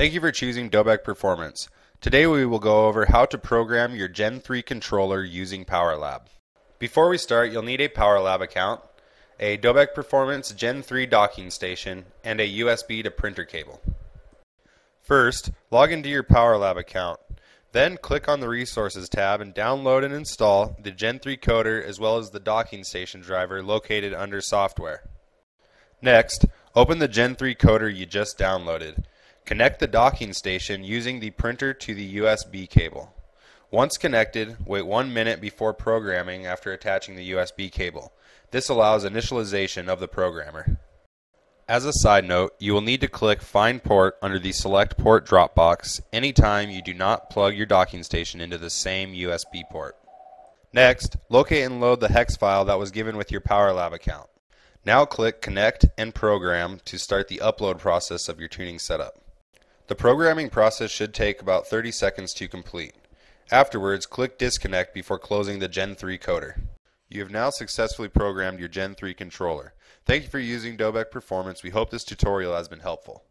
Thank you for choosing Dobeck Performance. Today we will go over how to program your Gen 3 controller using PowerLab. Before we start, you'll need a PowerLab account, a Dobeck Performance Gen 3 docking station, and a USB to printer cable. First, log into your PowerLab account. Then click on the Resources tab and download and install the Gen 3 coder as well as the docking station driver located under Software. Next, open the Gen 3 coder you just downloaded. Connect the docking station using the printer to the USB cable. Once connected, wait one minute before programming after attaching the USB cable. This allows initialization of the programmer. As a side note, you will need to click Find Port under the Select Port drop box anytime you do not plug your docking station into the same USB port. Next, locate and load the hex file that was given with your PowerLab account. Now click Connect and Program to start the upload process of your tuning setup. The programming process should take about 30 seconds to complete. Afterwards, click Disconnect before closing the Gen 3 coder. You have now successfully programmed your Gen 3 controller. Thank you for using Dobeck Performance. We hope this tutorial has been helpful.